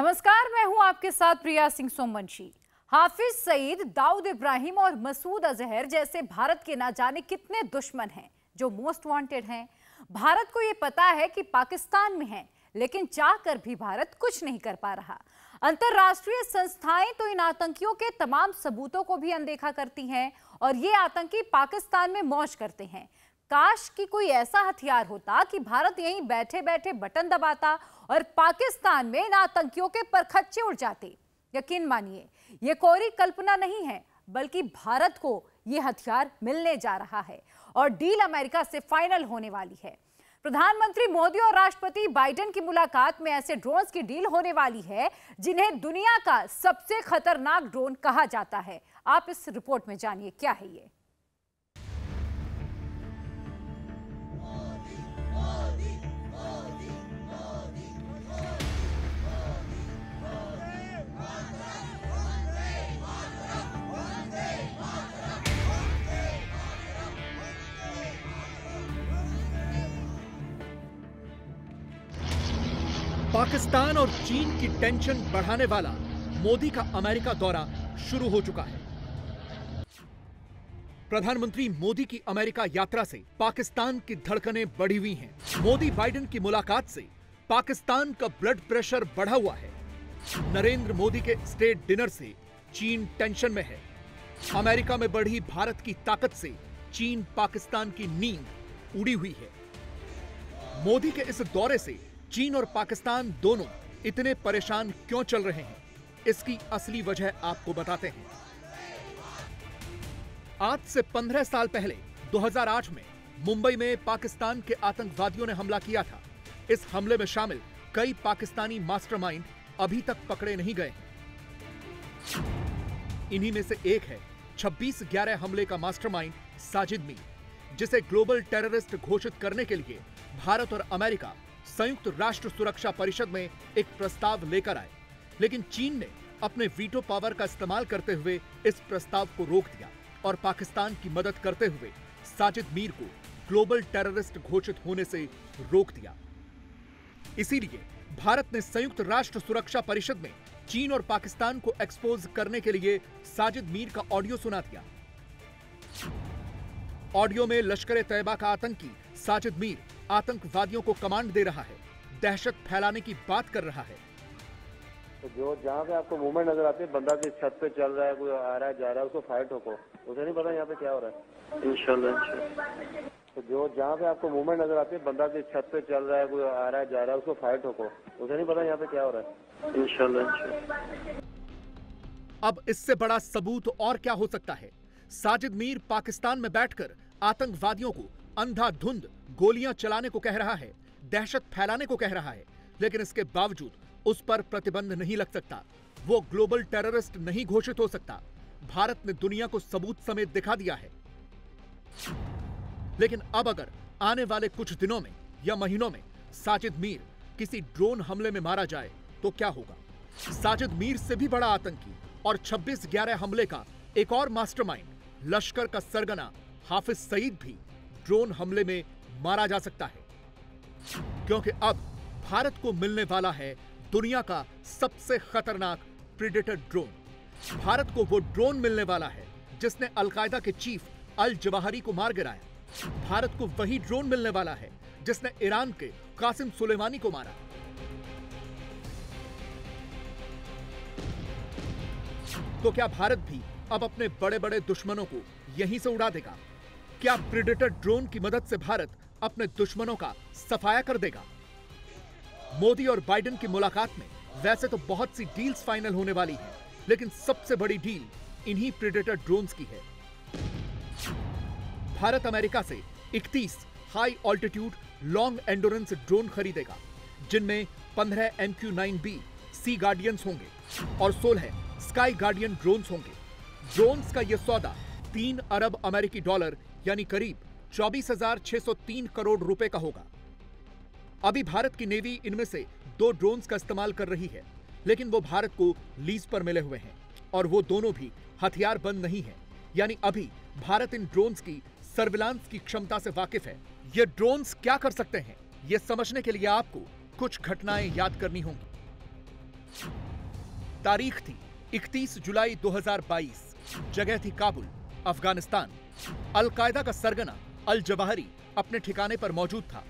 नमस्कार, मैं हूँ आपके साथ प्रिया सिंह सोमवंशी। हाफिज सईद, दाऊद इब्राहिम और मसूद अजहर जैसे भारत के ना जाने कितने दुश्मन हैं, जो मोस्ट वांटेड हैं। भारत को ये पता है कि पाकिस्तान में हैं, लेकिन चाह कर भी भारत कुछ नहीं कर पा रहा। अंतरराष्ट्रीय संस्थाएँ तो इन आतंकियों के तमाम सबूतों को भी अनदेखा करती हैं और ये आतंकी पाकिस्तान में मौज करते हैं। काश कि कोई ऐसा हथियार होता कि भारत यहीं बैठे बैठे बटन दबाता और पाकिस्तान में इन आतंकियों के परखच्चे उड़ जाते। यकीन मानिए, ये कोरी कल्पना नहीं है, बल्कि भारत को ये हथियार मिलने जा रहा है और डील अमेरिका से फाइनल होने वाली है। प्रधानमंत्री मोदी और राष्ट्रपति बाइडेन की मुलाकात में ऐसे ड्रोन्स की डील होने वाली है, जिन्हें दुनिया का सबसे खतरनाक ड्रोन कहा जाता है। आप इस रिपोर्ट में जानिए, क्या है ये? पाकिस्तान और चीन की टेंशन बढ़ाने वाला मोदी का अमेरिका दौरा शुरू हो चुका है। प्रधानमंत्री मोदी की अमेरिका यात्रा से पाकिस्तान की धड़कनें बढ़ी हुई हैं। मोदी बाइडेन की मुलाकात से पाकिस्तान का ब्लड प्रेशर बढ़ा हुआ है। नरेंद्र मोदी के स्टेट डिनर से चीन टेंशन में है। अमेरिका में बढ़ी भारत की ताकत से चीन पाकिस्तान की नींद उड़ी हुई है। मोदी के इस दौरे से चीन और पाकिस्तान दोनों इतने परेशान क्यों चल रहे हैं? इसकी असली वजह आपको बताते हैं। आज से 15 साल पहले 2008 में, मुंबई में पाकिस्तान के आतंकवादियों ने हमला किया था। इस हमले में शामिल कई पाकिस्तानी मास्टरमाइंड अभी तक पकड़े नहीं गए इन्हीं में से एक है 26 ग्यारह हमले का मास्टरमाइंड साजिद मीर, जिसे ग्लोबल टेररिस्ट घोषित करने के लिए भारत और अमेरिका संयुक्त राष्ट्र सुरक्षा परिषद में एक प्रस्ताव लेकर आए, लेकिन चीन ने अपने वीटो पावर का इस्तेमाल करते हुए इस प्रस्ताव को रोक दिया और पाकिस्तान की मदद करते हुए साजिद मीर को ग्लोबल टेररिस्ट घोषित होने से रोक दिया। इसीलिए भारत ने संयुक्त राष्ट्र सुरक्षा परिषद में चीन और पाकिस्तान को एक्सपोज करने के लिए साजिद मीर का ऑडियो सुना दिया। ऑडियो में लश्कर तैयबा का आतंकी साजिद मीर आतंकवादियों को कमांड दे रहा है दहशत फैलाने की बात कर रहा है। तो जो जहाँ पे आपको मूवमेंट नज़र आती है बंदा किस छत पे चल रहा है कोई आ रहा है जा रहा है उसको फाइट ठोको। उसे नहीं पता यहाँ पे क्या हो रहा है। इंशाल्लाह तो जो जहाँ पे आपको मूवमेंट नज़र आती है बंदा किस छत पे चल रहा है कोई आ रहा है जा रहा है उसको फाइट ठोको। उसे नहीं पता यहाँ पे क्या हो रहा है। इंशाल्लाह। अब इससे बड़ा सबूत और क्या हो सकता है? साजिद मीर पाकिस्तान में बैठकर आतंकवादियों को अंधाधुंध गोलियाँ चलाने को कह रहा है, दहशत फैलाने को कह रहा है, लेकिन इसके बावजूद उस पर प्रतिबंध नहीं लग सकता। वो ग्लोबल टेररिस्ट नहीं घोषित हो सकता। भारत ने दुनिया को सबूत समेत दिखा दिया है। लेकिन अब अगर आने वाले कुछ दिनों में या महीनों में साजिद मीर किसी ड्रोन हमले में मारा जाए तो क्या होगा? साजिद मीर से भी बड़ा आतंकी और 26 ग्यारह हमले का एक और मास्टरमाइंड, लश्कर का सरगना हाफिज सईद भी ड्रोन हमले में मारा जा सकता है। क्योंकि अब भारत को मिलने वाला है दुनिया का सबसे खतरनाक प्रीडेटर ड्रोन भारत को वो ड्रोन मिलने वाला है जिसने अलकायदा के चीफ अल जवाहरी को मार गिराया। भारत को वही ड्रोन मिलने वाला है जिसने ईरान के कासिम सुलेमानी को मारा। तो क्या भारत भी अब अपने बड़े बड़े दुश्मनों को यहीं से उड़ा देगा? क्या प्रिडेटर ड्रोन की मदद से भारत अपने दुश्मनों का सफाया कर देगा। मोदी और बाइडेन की मुलाकात में वैसे तो बहुत सी डील्स फाइनल होने वाली है, लेकिन सबसे बड़ी डील इन्हीं प्रीडेटर ड्रोन्स की है। भारत अमेरिका से 31 high altitude long endurance drone खरीदेगा, जिनमें 15 MQ-9B सी गार्डियंस होंगे और 16 स्काई गार्डियन ड्रोन्स होंगे। ड्रोन्स का यह सौदा तीन अरब अमेरिकी डॉलर यानी करीब 24,603 करोड़ रुपए का होगा। अभी भारत की नेवी इनमें से दो ड्रोन्स का इस्तेमाल कर रही है लेकिन वो भारत को लीज पर मिले हुए हैं और वो दोनों भी हथियार बंद नहीं है। यानी अभी भारत इन ड्रोन्स की सर्विलांस की क्षमता से वाकिफ है। ये ड्रोन्स क्या कर सकते हैं? ये समझने के लिए आपको कुछ घटनाएँ याद करनी होंगी। तारीख थी 31 जुलाई 2022 जगह थी काबुल अफ़गानिस्तान। अलकायदा का सरगना अल जवाहरी अपने ठिकाने पर मौजूद था।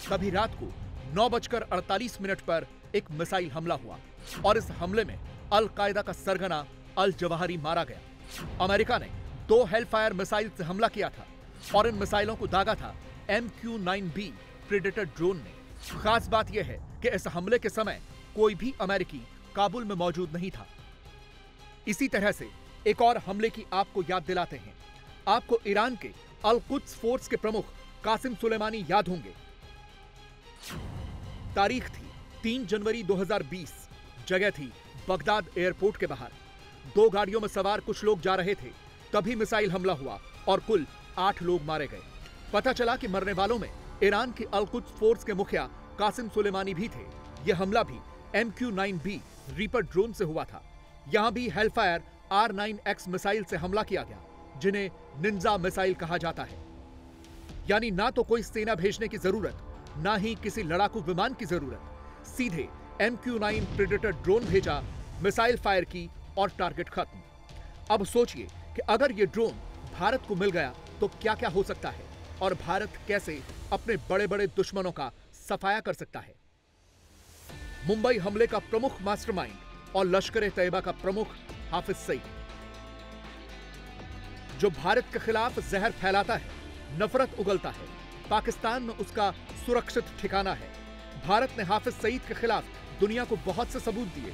तभी रात को नौ बजकर अड़तालीस मिनट पर एक मिसाइल हमला हुआ और इस हमले में अल कायदा का सरगना अल जवाहरी मारा गया। अमेरिका ने दो हेलफायर मिसाइल से हमला किया था और इन मिसाइलों को दागा था M Q nine B predator drone ने। खास बात यह है कि इस हमले के समय कोई भी अमेरिकी काबुल में मौजूद नहीं था। इसी तरह से एक और हमले की आपको याद दिलाते हैं। आपको ईरान के अल कुद्स फोर्स के प्रमुख कासिम सुलेमानी याद होंगे। तारीख थी 3 जनवरी 2020 जगह थी बगदाद एयरपोर्ट के बाहर। दो गाड़ियों में सवार कुछ लोग जा रहे थे। तभी मिसाइल हमला हुआ और कुल आठ लोग मारे गए। पता चला कि मरने वालों में ईरान की अलकुद फोर्स के मुखिया कासिम सुलेमानी भी थे। यह हमला भी M Q nine B reaper drone से हुआ था। यहाँ भी hellfire R nine X missile से हमला किया गया। जिन्हें निंजा मिसाइल कहा जाता है। यानी ना तो कोई सेना भेजने की ज़रूरत, ना ही किसी लड़ाकू विमान की ज़रूरत। सीधे M Q nine predator drone भेजा, मिसाइल फायर की और टारगेट खत्म। अब सोचिए कि अगर ये ड्रोन भारत को मिल गया तो क्या क्या हो सकता है और भारत कैसे अपने बड़े बड़े दुश्मनों का सफाया कर सकता है। मुंबई हमले का प्रमुख मास्टरमाइंड और लश्कर तैयबा का प्रमुख हाफिज सईद। जो भारत के खिलाफ जहर फैलाता है, नफरत उगलता है। पाकिस्तान में उसका सुरक्षित ठिकाना है। भारत ने हाफिज सईद के खिलाफ दुनिया को बहुत से सबूत दिए।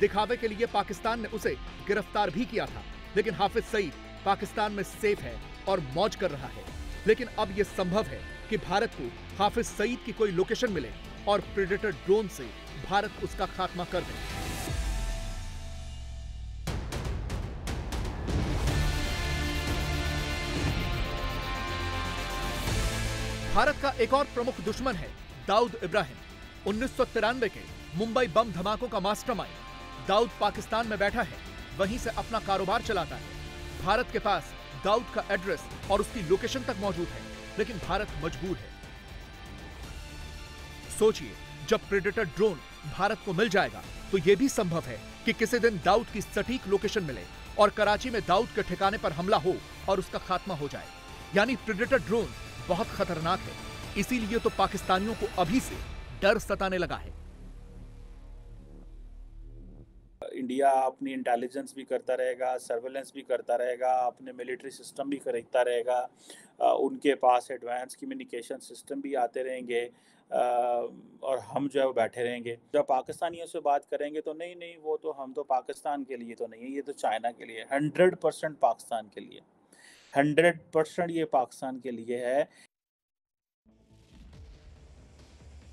दिखावे के लिए पाकिस्तान ने उसे गिरफ़्तार भी किया था, लेकिन हाफिज सईद पाकिस्तान में सेफ़ है और मौज कर रहा है। लेकिन अब यह संभव है कि भारत को हाफिज सईद की कोई लोकेशन मिले और प्रेडेटर ड्रोन से भारत उसका खात्मा कर दे। भारत का एक और प्रमुख दुश्मन है, दाऊद इब्राहिम। उन्नीस सौ तिरानवे के मुंबई बम धमाकों का मास्टरमाइंड। दाऊद पाकिस्तान में बैठा है, वहीं से अपना कारोबार चलाता है। भारत के पास दाऊद का एड्रेस और उसकी लोकेशन तक मौजूद है, लेकिन भारत मजबूर है। सोचिए, जब प्रेडेटर ड्रोन भारत को मिल जाएगा तो यह भी संभव है कि किसी दिन दाऊद की सटीक लोकेशन मिले और कराची में दाऊद के ठिकाने पर हमला हो और उसका खात्मा हो जाए। यानी प्रेडेटर ड्रोन बहुत खतरनाक है। इसीलिए तो पाकिस्तानियों को अभी से डर सताने लगा है। इंडिया अपनी इंटेलिजेंस भी करता रहेगा सर्वेलेंस भी करता रहेगा, अपने मिलिट्री सिस्टम भी खरीदता रहेगा। उनके पास एडवांस कम्युनिकेशन सिस्टम भी आते रहेंगे। और हम जो है वो बैठे रहेंगे। जब पाकिस्तानियों से बात करेंगे तो नहीं नहीं, वो तो हम तो पाकिस्तान के लिए तो नहीं है, ये तो चाइना के लिए हंड्रेड परसेंट पाकिस्तान के लिए। हंड्रेड परसेंट ये पाकिस्तान के लिए है।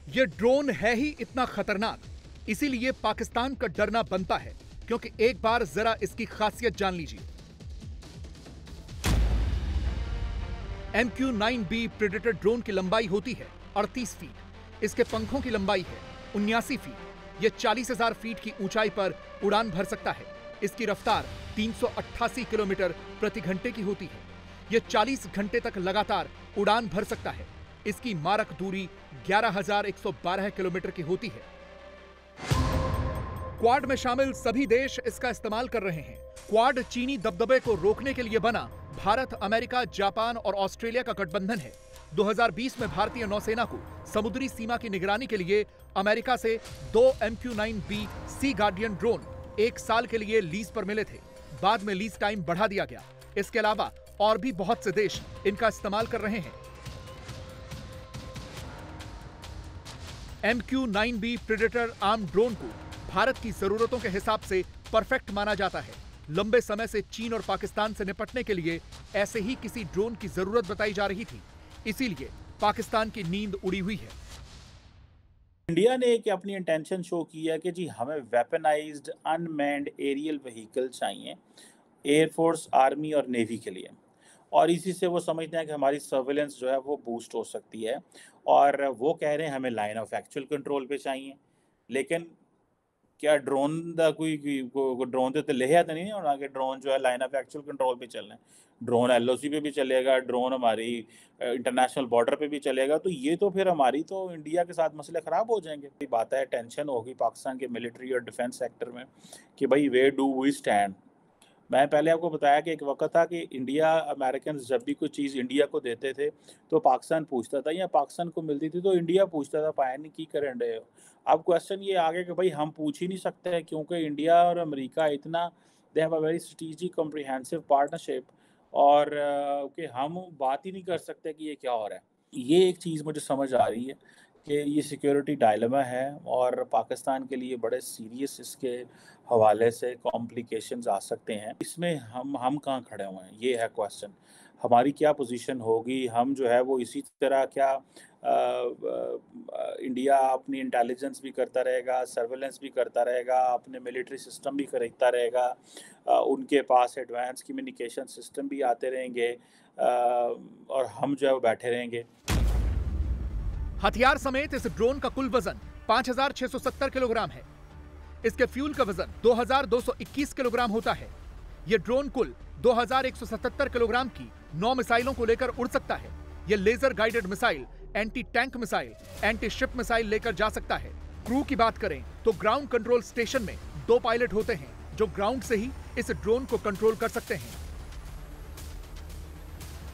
ये ड्रोन है ही इतना खतरनाक, इसीलिए पाकिस्तान का डरना बनता है, क्योंकि एक बार जरा इसकी खासियत जान लीजिए। M Q nine B predator drone की लंबाई होती है अड़तीस फीट, इसके पंखों की लंबाई है उन्यासी फीट यह चालीस हज़ार फीट की ऊंचाई पर उड़ान भर सकता है, इसकी रफ्तार 388 किलोमीटर प्रति घंटे की होती है। यह 40 घंटे तक लगातार उड़ान भर सकता है। इसकी मारक दूरी 11,112 किलोमीटर की होती है। क्वाड में शामिल सभी देश इसका इस्तेमाल कर रहे हैं। क्वाड चीनी दबदबे को रोकने के लिए बना भारत अमेरिका जापान और ऑस्ट्रेलिया का गठबंधन है। 2020 में भारतीय नौसेना को समुद्री सीमा की निगरानी के लिए अमेरिका से दो M Q sea guardian drone एक साल के लिए लीज पर मिले थे। बाद में लीज टाइम बढ़ा दिया गया। इसके अलावा और भी बहुत से देश इनका इस्तेमाल कर रहे हैं। M Q nine B predator arm drone को भारत की जरूरतों के हिसाब से परफेक्ट माना जाता है। लंबे समय से चीन और पाकिस्तान से निपटने के लिए ऐसे ही किसी ड्रोन की ज़रूरत बताई जा रही थी। इसीलिए पाकिस्तान की नींद उड़ी हुई है। इंडिया ने एक अपनी इंटेंशन शो की है कि जी हमें वेपनाइज्ड अनमैंड एरियल व्हीकल चाहिए एयरफोर्स आर्मी और नेवी के लिए। और इसी से वो समझते हैं कि हमारी सर्वेलेंस जो है वो बूस्ट हो सकती है। और वो कह रहे हैं हमें लाइन ऑफ़ एक्चुअल कंट्रोल पे चाहिए। लेकिन क्या ड्रोन का कोई, ड्रोन तो ले तो नहीं होना कि ड्रोन जो है लाइन ऑफ़ एक्चुअल कंट्रोल पे चल रहे हैं। ड्रोन एल पे भी चलेगा ड्रोन हमारी इंटरनेशनल बॉर्डर पे भी चलेगा। तो ये तो फिर हमारी तो इंडिया के साथ मसले ख़राब हो जाएँगे। बात है टेंशन होगी पाकिस्तान के मिलिट्री और डिफेंस सेक्टर में कि भाई वे डू वी स्टैंड मैं पहले आपको बताया कि एक वक्त था कि इंडिया अमेरिकन जब भी कोई चीज़ इंडिया को देते थे तो पाकिस्तान पूछता था, या पाकिस्तान को मिलती थी तो इंडिया पूछता था पाया नहीं की करें रहे हो? अब क्वेश्चन ये आ गया कि भाई, हम पूछ ही नहीं सकते हैं, क्योंकि इंडिया और अमेरिका इतना they have a very strategic comprehensive partnership और कि हम बात ही नहीं कर सकते कि ये क्या हो रहा है। ये एक चीज़ मुझे समझ आ रही है कि ये सिक्योरिटी डायलमा है और पाकिस्तान के लिए बड़े सीरियस इसके हवाले से कॉम्प्लिकेशंस आ सकते हैं। इसमें हम हम कहाँ खड़े हुए हैं? ये है क्वेश्चन हमारी क्या पोजीशन होगी? हम जो है वो इसी तरह क्या आ, आ, इंडिया अपनी इंटेलिजेंस भी करता रहेगा सर्वेलेंस भी करता रहेगा अपने मिलिट्री सिस्टम भी खरीदता रहेगा आ, उनके पास एडवांस कम्युनिकेशन सिस्टम भी आते रहेंगे और हम जो है वो बैठे रहेंगे। हथियार समेत इस ड्रोन का कुल वज़न 5,670 किलोग्राम है। इसके फ्यूल का वज़न 2,221 किलोग्राम होता है। यह ड्रोन कुल 2,177 किलोग्राम की नौ मिसाइलों को लेकर उड़ सकता है। यह laser guided missile anti tank missile anti ship missile लेकर जा सकता है। क्रू की बात करें तो ग्राउंड कंट्रोल स्टेशन में दो पायलट होते हैं जो ग्राउंड से ही इस ड्रोन को कंट्रोल कर सकते हैं।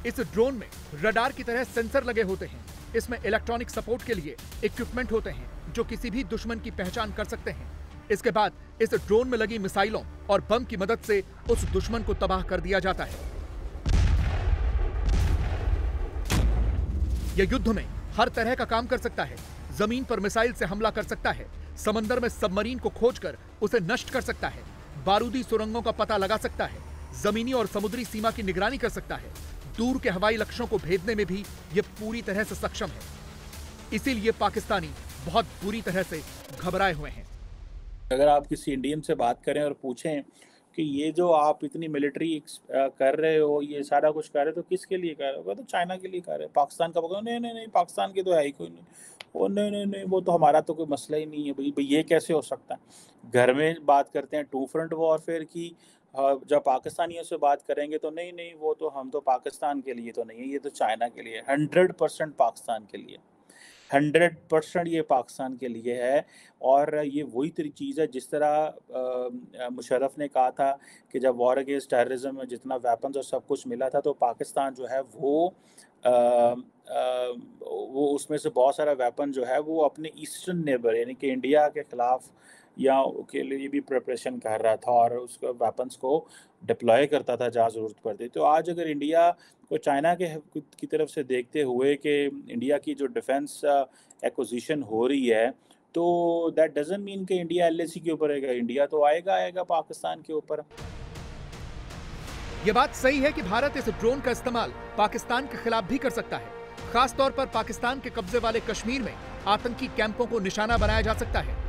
इस ड्रोन में रडार की तरह सेंसर लगे होते हैं। इसमें इलेक्ट्रॉनिक सपोर्ट के लिए इक्विपमेंट होते हैं, जो किसी भी दुश्मन की पहचान कर सकते हैं। इसके बाद इस ड्रोन में लगी मिसाइलों और बम की मदद से उस दुश्मन को तबाह कर दिया जाता है। यह युद्ध में हर तरह का काम कर सकता है। ज़मीन पर मिसाइल से हमला कर सकता है। समंदर में सबमरीन को खोजकर उसे नष्ट कर सकता है। बारूदी सुरंगों का पता लगा सकता है। जमीनी और समुद्री सीमा की निगरानी कर सकता है। दूर के हवाई लक्ष्यों को भेदने में भी ये पूरी तरह से सक्षम है। इसीलिए पाकिस्तानी बहुत बुरी तरह से घबराए हुए हैं। अगर आप किसी इंडियन से बात करें और पूछें कि ये जो आप इतनी मिलिट्री कर रहे हो, ये सारा कुछ कर रहे हो तो किसके लिए कर रहे हो? तो चाइना के लिए कर रहे हो। पाकिस्तान का बोलो नहीं नहीं नहीं, पाकिस्तान के तो है ही कोई नहीं। वो, नहीं नहीं नहीं, वो तो हमारा तो कोई मसला ही नहीं है भाई। भाई, ये कैसे हो सकता है? घर में बात करते हैं टू फ्रंट वॉरफेयर की जब पाकिस्तानियों से बात करेंगे तो नहीं नहीं वो तो हम तो पाकिस्तान के लिए तो नहीं है ये तो चाइना के लिए हंड्रेड परसेंट पाकिस्तान के लिए। हंड्रेड परसेंट ये पाकिस्तान के लिए है और ये वही तरी चीज़ है जिस तरह मुशरफ ने कहा था कि जब वॉर अगेंस्ट टेररिज्म में जितना वेपन्स और सब कुछ मिला था तो पाकिस्तान जो है वो आ, आ, वो उसमें से बहुत सारा वेपन जो है वो अपने ईस्टर्न नेबर यानी कि इंडिया के ख़िलाफ़ या के लिए भी प्रिपरेशन कर रहा था और उसके वेपन्स को डिप्लॉय करता था जहाँ ज़रूरत पड़ती तो आज अगर इंडिया को चाइना के की तरफ़ से देखते हुए कि इंडिया की जो डिफेंस एक्विजिशन हो रही है तो दैट डजेंट मीन कि इंडिया एल के ऊपर आएगा इंडिया तो आएगा आएगा पाकिस्तान के ऊपर। ये बात सही है कि भारत इस ड्रोन का इस्तेमाल पाकिस्तान के खिलाफ भी कर सकता है। खासतौर पर पाकिस्तान के कब्जे वाले कश्मीर में आतंकी कैंपों को निशाना बनाया जा सकता है।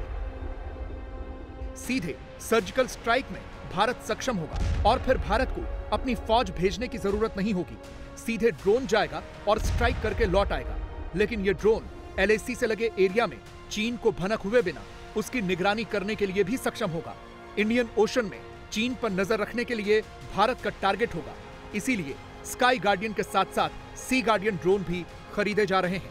सीधे सर्जिकल स्ट्राइक में भारत सक्षम होगा और फिर भारत को अपनी फौज भेजने की ज़रूरत नहीं होगी। सीधे ड्रोन जाएगा और स्ट्राइक करके लौट आएगा। लेकिन ये ड्रोन एलएसी से लगे एरिया में चीन को भनक हुए बिना उसकी निगरानी करने के लिए भी सक्षम होगा। इंडियन ओशन में चीन पर नज़र रखने के लिए भारत का टारगेट होगा। इसीलिए स्काई गार्डियन के साथ साथ सी गार्डियन ड्रोन भी खरीदे जा रहे हैं।